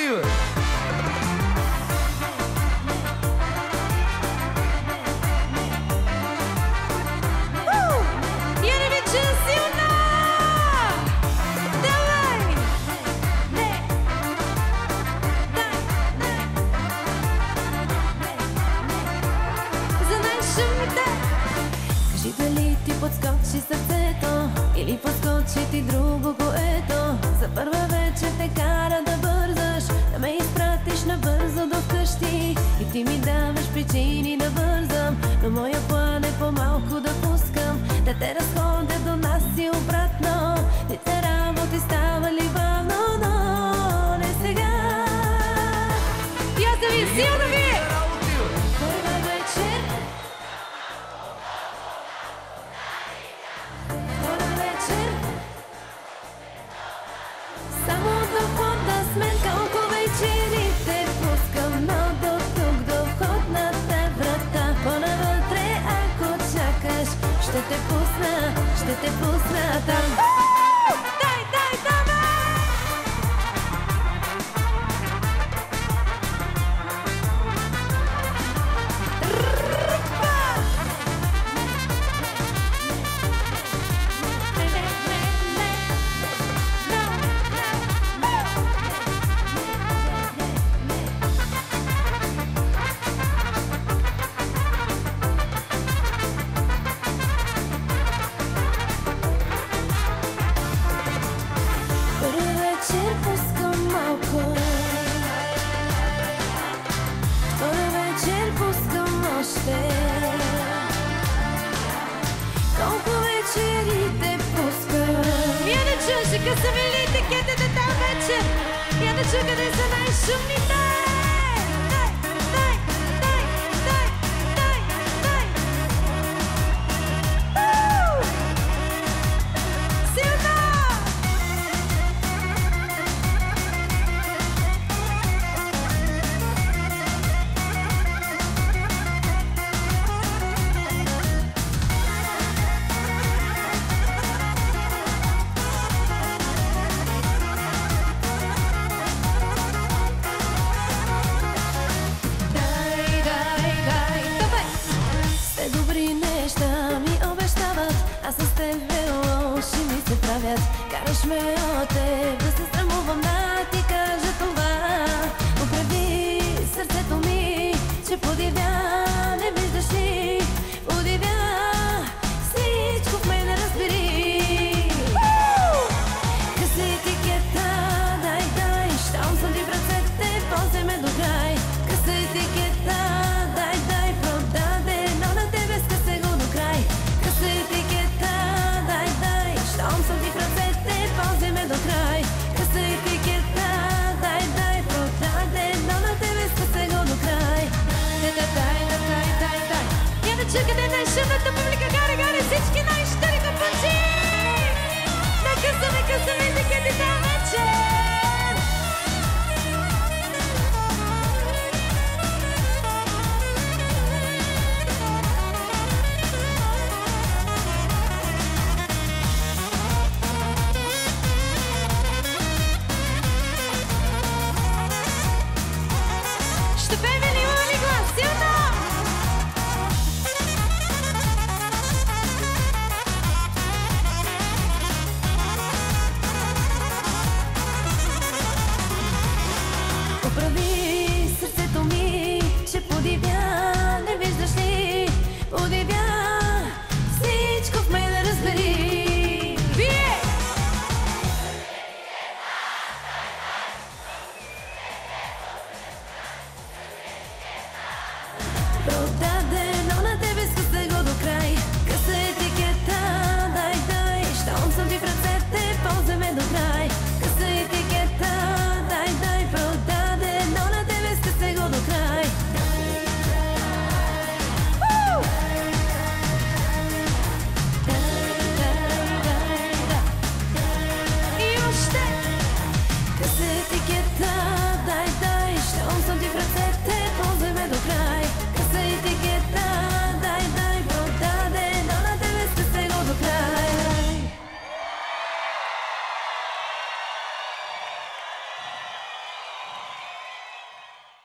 ти, бе? Кажи дали ти подскочи сърцето Или подскочи ти друго поето. За първа Ti mi davesh për në vërzëm Në mojë për po ще те пусна там. Și că să vin lite chete de te-a vece Iată ce că de să n-ai și mie Караш ме от теб да се срамувам да ти кажа това. Оправи сърцето ми, че подивя, не виждаш ли? на шумната публика. Гаре, гаре, всички най-щери капанчи! Нека късаме, късаме, нека ти там вече!